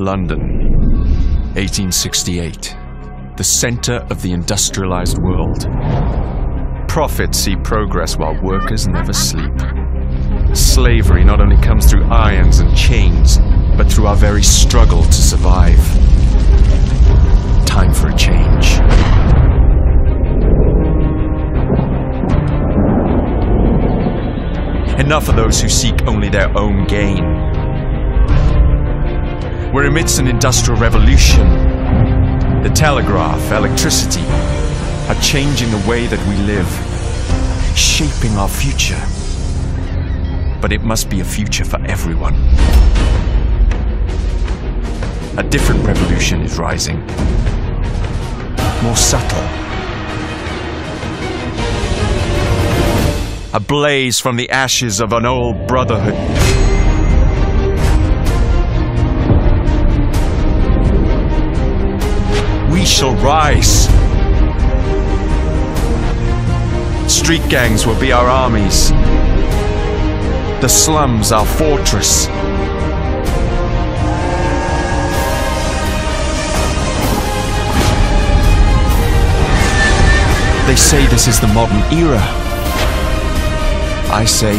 London, 1868. The center of the industrialized world. Profits see progress while workers never sleep. Slavery not only comes through irons and chains, but through our very struggle to survive. Time for a change. Enough of those who seek only their own gain. We're amidst an industrial revolution. The telegraph, electricity, are changing the way that we live, shaping our future. But it must be a future for everyone. A different revolution is rising, more subtle. A blaze from the ashes of an old brotherhood. Shall rise. Street gangs will be our armies. The slums our fortress. They say this is the modern era. I say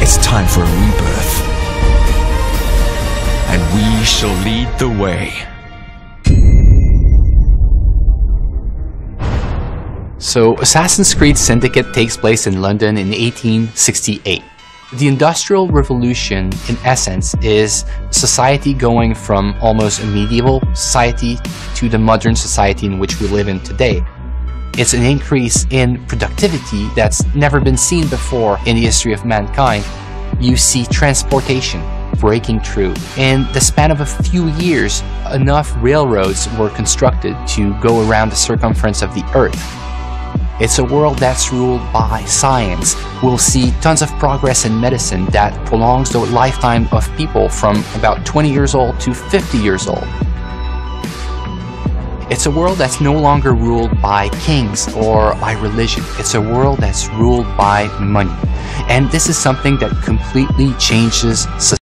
it's time for a rebirth. And we shall lead the way. So, Assassin's Creed Syndicate takes place in London in 1868. The Industrial Revolution, in essence, is society going from almost a medieval society to the modern society in which we live in today. It's an increase in productivity that's never been seen before in the history of mankind. You see transportation breaking through. In the span of a few years, enough railroads were constructed to go around the circumference of the Earth. It's a world that's ruled by science. We'll see tons of progress in medicine that prolongs the lifetime of people from about 20 years old to 50 years old. It's a world that's no longer ruled by kings or by religion. It's a world that's ruled by money. And this is something that completely changes society.